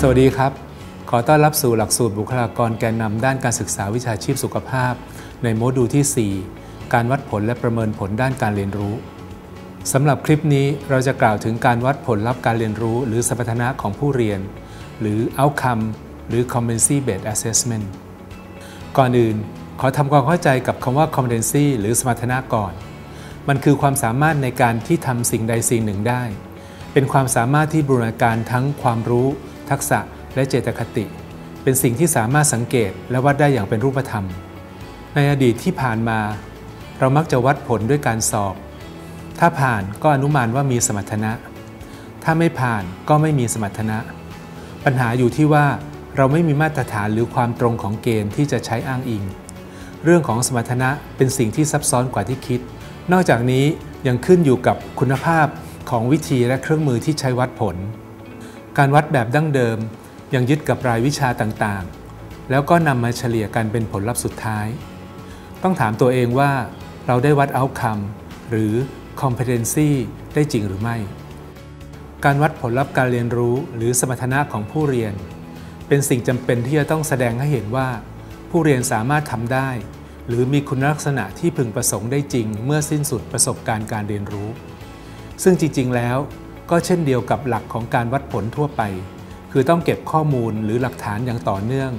สวัสดีครับ ขอต้อนรับสู่หลักสูตรบุคลากรแกนนำด้านการศึกษาวิชาชีพสุขภาพ ในโมดูลที่ 4 การวัดผลและประเมินผลด้านการเรียนรู้สำหรับคลิปนี้เราจะกล่าวถึงการวัดผลลัพธ์การเรียนรู้ หรือสมรรถนะของผู้เรียน หรือ outcome หรือ competency based assessment ก่อนอื่น ขอทำความเข้าใจกับคำว่า competency หรือสมรรถนะก่อน มันคือความสามารถในการที่ทำสิ่งใดสิ่งหนึ่งได้ เป็นความสามารถที่บูรณาการทั้งความรู้ ทักษะและเจตคติ เป็นสิ่งที่สามารถสังเกตและวัดได้อย่างเป็นรูปธรรม ในอดีตที่ผ่านมา เรามักจะวัดผลด้วยการสอบ ถ้าผ่านก็อนุมานว่ามีสมรรถนะ ถ้าไม่ผ่านก็ไม่มีสมรรถนะ ปัญหาอยู่ที่ว่าเราไม่มีมาตรฐานหรือความตรงของเกณฑ์ที่จะใช้อ้างอิง เรื่องของสมรรถนะเป็นสิ่งที่ซับซ้อนกว่าที่คิด นอกจากนี้ยังขึ้นอยู่กับคุณภาพของวิธีและเครื่องมือที่ใช้วัดผล การวัดแบบดั้งเดิมยังยึดกับรายวิชาต่างๆ แล้วก็นำมาเฉลี่ยกันเป็นผลลัพธ์สุดท้าย ต้องถามตัวเองว่าเราได้วัด outcome หรือ competency ได้จริงหรือไม่ การวัดผลลัพธ์การเรียนรู้หรือสมรรถนะของผู้เรียน เป็นสิ่งจำเป็นที่จะต้องแสดงให้เห็นว่า ผู้เรียนสามารถทำได้ หรือมีคุณลักษณะที่พึงประสงค์ได้จริง เมื่อสิ้นสุดประสบการณ์การเรียนรู้ ซึ่งจริง ๆ แล้ว ก็เช่นเดียวกับหลักของการวัดผลทั่วไป คือต้องเก็บข้อมูลหรือหลักฐานอย่างต่อเนื่อง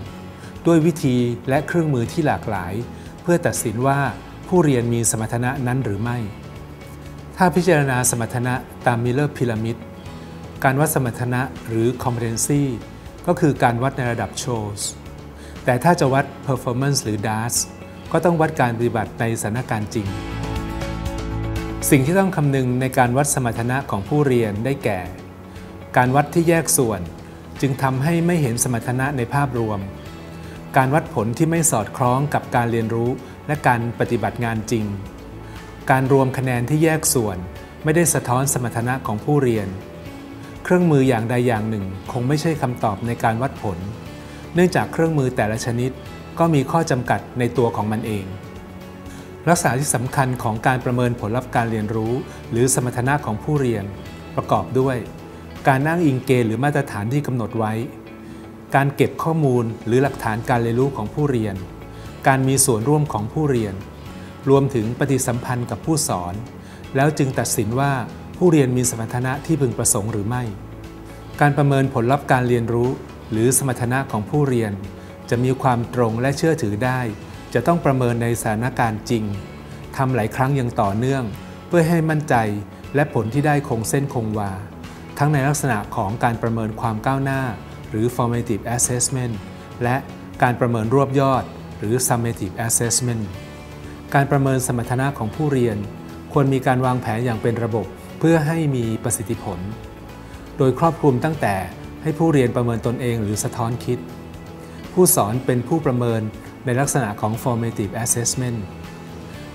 ด้วยวิธีและเครื่องมือที่หลากหลาย เพื่อตัดสินว่าผู้เรียนมีสมรรถนะนั้นหรือไม่ ถ้าพิจารณาสมรรถนะตามมิเลอร์พีระมิด การวัดสมรรถนะหรือ competency ก็คือการวัดในระดับ shows แต่ถ้าจะวัด performance หรือ DAS ก็ต้องวัดการปฏิบัติในสถานการณ์จริง สิ่งที่ต้องคำนึงในการวัดสมรรถนะของผู้เรียนได้แก่ การวัดที่แยกส่วน จึงทำให้ไม่เห็นสมรรถนะในภาพรวม การวัดผลที่ไม่สอดคล้องกับการเรียนรู้และการปฏิบัติงานจริง การรวมคะแนนที่แยกส่วน ไม่ได้สะท้อนสมรรถนะของผู้เรียน เครื่องมืออย่างใดอย่างหนึ่ง คงไม่ใช่คำตอบในการวัดผล เนื่องจากเครื่องมือแต่ละชนิดก็มีข้อจำกัดในตัวของมันเอง ลักษณะที่สำคัญของการประเมินผลลัพธ์การเรียนรู้ หรือสมรรถนะของผู้เรียน ประกอบด้วย การนั่งอิงเกณฑ์หรือมาตรฐานที่กำหนดไว้ การเก็บข้อมูลหรือหลักฐานการเรียนรู้ของผู้เรียน การมีส่วนร่วมของผู้เรียน รวมถึงปฏิสัมพันธ์กับผู้สอน แล้วจึงตัดสินว่าผู้เรียนมีสมรรถนะที่พึงประสงค์หรือไม่ การประเมินผลลัพธ์การเรียนรู้ หรือสมรรถนะของผู้เรียน จะมีความตรงและเชื่อถือได้ จะต้องประเมินในสถานการณ์จริงทำหลายครั้งอย่างต่อเนื่อง เพื่อให้มั่นใจและผลที่ได้คงเส้นคงวา ทั้งในลักษณะของการประเมินความก้าวหน้า หรือ formative assessment และการประเมินรวบยอด หรือ summative assessment การประเมินสมรรถนะของผู้เรียน ควรมีการวางแผนอย่างเป็นระบบเพื่อให้มีประสิทธิผล โดยครอบคลุมตั้งแต่ให้ผู้เรียนประเมินตนเองหรือสะท้อนคิด ผู้สอนเป็นผู้ประเมิน ในลักษณะของ formative assessment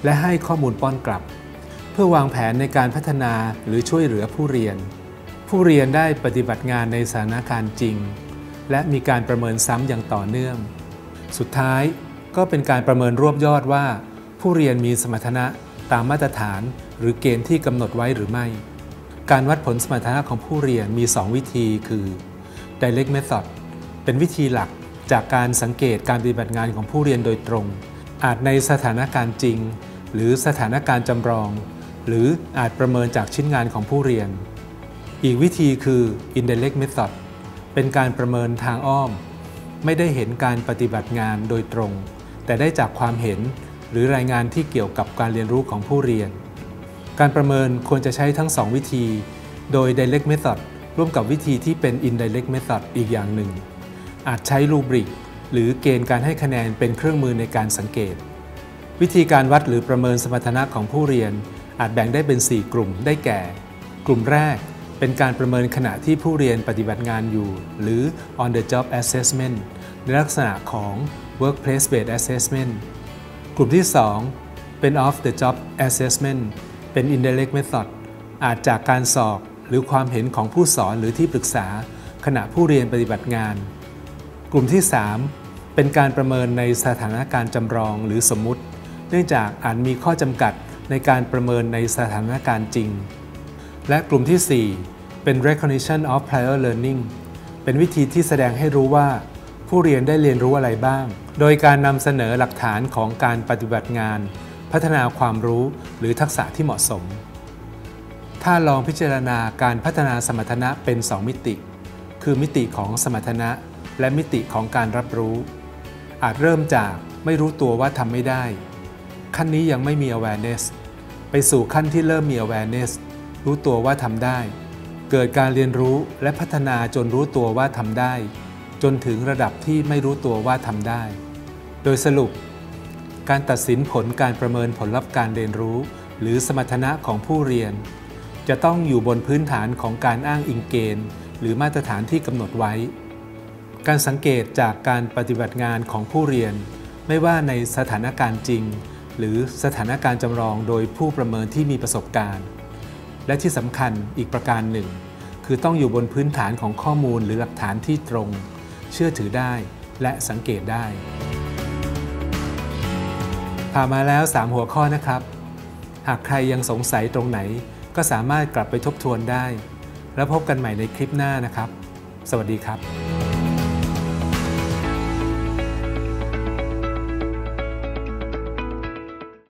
และให้ข้อมูลป้อนกลับ เพื่อวางแผนในการพัฒนาหรือช่วยเหลือผู้เรียน ผู้เรียนได้ปฏิบัติงานในสถานการณ์จริง และมีการประเมินซ้ำอย่างต่อเนื่อง สุดท้ายก็เป็นการประเมินรวบยอดว่า ผู้เรียนมีสมรรถนะตามมาตรฐาน หรือเกณฑ์ที่กำหนดไว้หรือไม่ การวัดผลสมรรถนะของผู้เรียนมี 2 วิธีคือ direct method เป็นวิธีหลัก จากการสังเกตการปฏิบัติงานของผู้เรียนโดยตรง อาจในสถานการณ์จริง หรือสถานการณ์จำลอง หรืออาจประเมินจากชิ้นงานของผู้เรียน อีกวิธีคือ indirect method เป็นการประเมินทางอ้อม ไม่ได้เห็นการปฏิบัติงานโดยตรง แต่ได้จากความเห็นหรือรายงานที่เกี่ยวกับการเรียนรู้ของผู้เรียน การประเมินควรจะใช้ทั้ง 2 วิธี โดย direct method ร่วมกับวิธีที่เป็น indirect method อีกอย่างหนึ่ง อาจใช้รูบริก หรือเกณฑ์การให้คะแนนเป็นเครื่องมือในการสังเกต วิธีการวัดหรือประเมินสมรรถนะของผู้เรียน อาจแบ่งได้เป็น 4 กลุ่มได้แก่ กลุ่มแรกเป็นการประเมินขณะที่ผู้เรียนปฏิบัติงานอยู่ หรือ on the job assessment ในลักษณะของ workplace based assessment กลุ่มที่ 2 เป็น off the job assessment เป็น indirect method อาจจากการสอบหรือความเห็นของผู้สอนหรือที่ปรึกษา ขณะผู้เรียนปฏิบัติงาน กลุ่มที่ 3 เป็นการประเมินในสถานการณ์จำลองหรือสมมุติ เนื่องจากอาจมีข้อจำกัดในการประเมินในสถานการณ์จริง และกลุ่มที่ 4 เป็น recognition of prior learning เป็นวิธีที่แสดงให้รู้ว่า ผู้เรียนได้เรียนรู้อะไรบ้าง โดยการนำเสนอหลักฐานของการปฏิบัติงาน พัฒนาความรู้หรือทักษะที่เหมาะสม ถ้าลองพิจารณาการพัฒนาสมรรถนะเป็น 2 มิติ คือมิติของสมรรถนะ และมิติของการรับรู้ อาจเริ่มจากไม่รู้ตัวว่าทำไม่ได้ ขั้นนี้ยังไม่มี awareness ไปสู่ขั้นที่เริ่มมี awareness รู้ตัวว่าทำได้ เกิดการเรียนรู้และพัฒนาจนรู้ตัวว่าทำได้ จนถึงระดับที่ไม่รู้ตัวว่าทำได้ โดยสรุป การตัดสินผลการประเมินผลลัพธ์การเรียนรู้ หรือสมรรถนะของผู้เรียน จะต้องอยู่บนพื้นฐานของการอ้างอิงเกณฑ์ หรือมาตรฐานที่กำหนดไว้ การสังเกตจากการปฏิบัติงานของผู้เรียน ไม่ว่าในสถานการณ์จริง หรือสถานการณ์จำลองโดยผู้ประเมินที่มีประสบการณ์ และที่สำคัญอีกประการหนึ่ง คือต้องอยู่บนพื้นฐานของข้อมูลหรือหลักฐานที่ตรง เชื่อถือได้และสังเกตได้ผ่านมาแล้ว 3 หัวข้อนะครับ หากใครยังสงสัยตรงไหน ก็สามารถกลับไปทบทวนได้ แล้วพบกันใหม่ในคลิปหน้านะครับ สวัสดีครับ